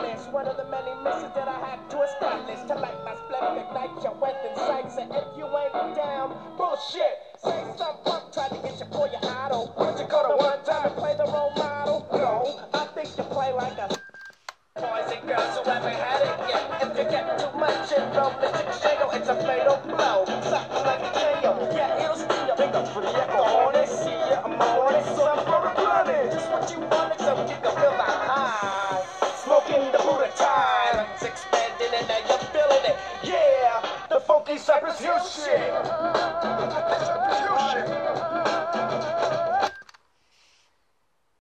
finish one of the many missions that I had to establish. To light my splendor, ignite your weapon sights. And if you ain't down, bullshit. Say some punk tried to get you for your idol. But you go to one time and play the role model? No, I think you play like a boys and girls who haven't had it yet. If you get too much in romantic shingle, it's a fatal blow. Something like a KO. Yeah, it'll steal your finger free. prejudice.